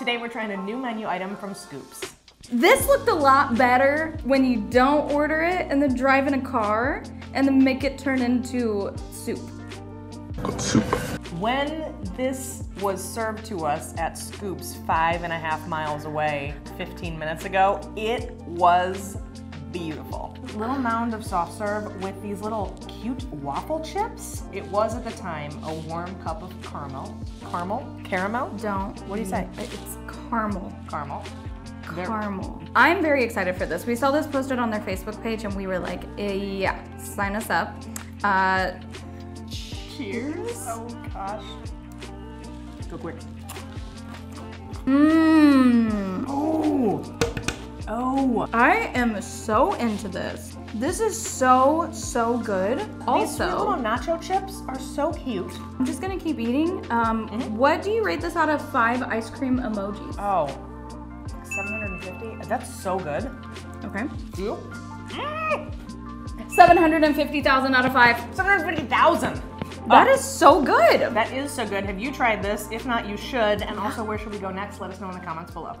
Today we're trying a new menu item from Scoops. This looked a lot better when you don't order it and then drive in a car and then make it turn into soup. soup. When this was served to us at Scoops five and a half miles away 15 minutes ago, it was beautiful. Little mound of soft serve with these little cute waffle chips. It was at the time a warm cup of caramel. Caramel? Caramel? Don't. What do you say? It's caramel. Caramel. Caramel. I'm very excited for this. We saw this posted on their Facebook page and we were like, eh, yeah, sign us up. Uh, cheers. Oh gosh. Go quick. Mmm. Oh. I am so into this. This is so, so good. Also, These little nacho chips are so cute. I'm just gonna keep eating. Um, What do you rate this out of five ice cream emojis? Oh. 750? That's so good. Okay. You? 750,000 out of five. 750,000. That is so good. That is so good. Have you tried this? If not, you should. And also, where should we go next? Let us know in the comments below.